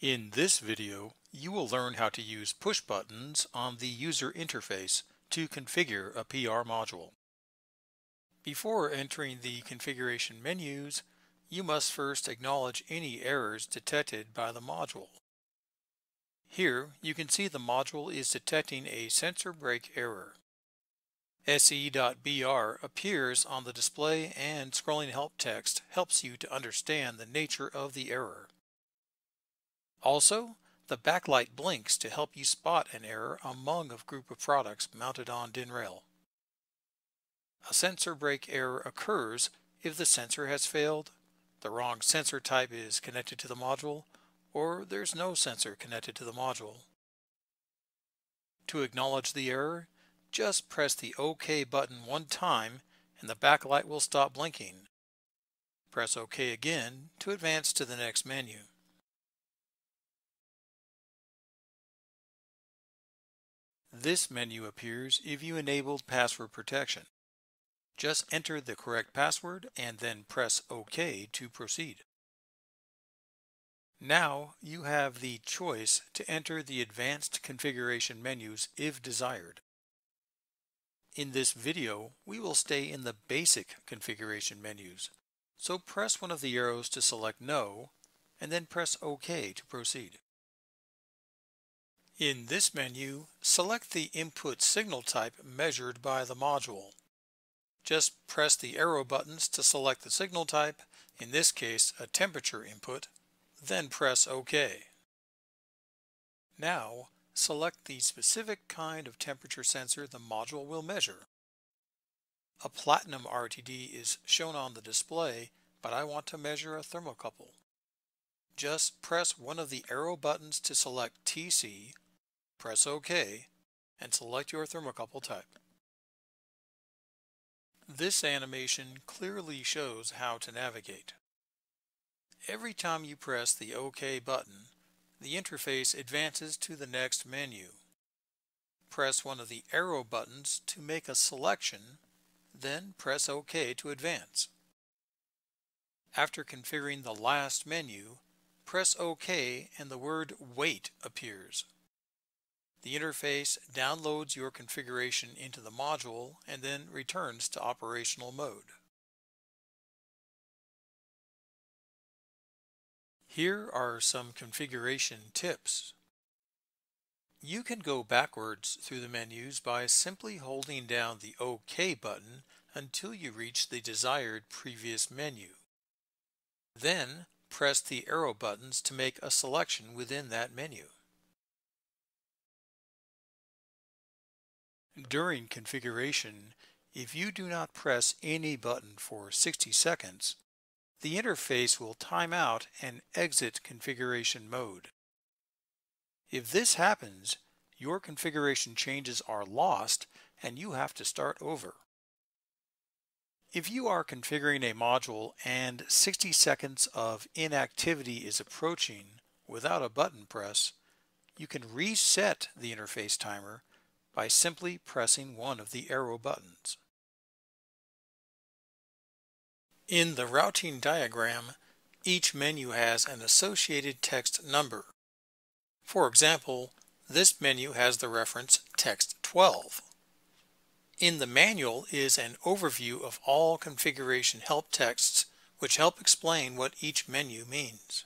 In this video, you will learn how to use push buttons on the user interface to configure a PR module. Before entering the configuration menus, you must first acknowledge any errors detected by the module. Here, you can see the module is detecting a sensor break error. SE.BR appears on the display and scrolling help text helps you to understand the nature of the error. Also, the backlight blinks to help you spot an error among a group of products mounted on DIN-Rail. A sensor break error occurs if the sensor has failed, the wrong sensor type is connected to the module, or there's no sensor connected to the module. To acknowledge the error, just press the OK button one time and the backlight will stop blinking. Press OK again to advance to the next menu. This menu appears if you enabled password protection. Just enter the correct password and then press OK to proceed. Now you have the choice to enter the advanced configuration menus if desired. In this video, we will stay in the basic configuration menus, so press one of the arrows to select No, and then press OK to proceed. In this menu, select the input signal type measured by the module. Just press the arrow buttons to select the signal type, in this case a temperature input, then press OK. Now, select the specific kind of temperature sensor the module will measure. A platinum RTD is shown on the display, but I want to measure a thermocouple. Just press one of the arrow buttons to select TC press OK, and select your thermocouple type. This animation clearly shows how to navigate. Every time you press the OK button, the interface advances to the next menu. Press one of the arrow buttons to make a selection, then press OK to advance. After configuring the last menu, press OK and the word Wait appears. The interface downloads your configuration into the module and then returns to operational mode. Here are some configuration tips. You can go backwards through the menus by simply holding down the OK button until you reach the desired previous menu. Then press the arrow buttons to make a selection within that menu. During configuration, if you do not press any button for 60 seconds, the interface will time out and exit configuration mode. If this happens, your configuration changes are lost and you have to start over. If you are configuring a module and 60 seconds of inactivity is approaching without a button press, you can reset the interface timer by simply pressing one of the arrow buttons. In the routing diagram, each menu has an associated text number. For example, this menu has the reference text 12. In the manual is an overview of all configuration help texts which help explain what each menu means.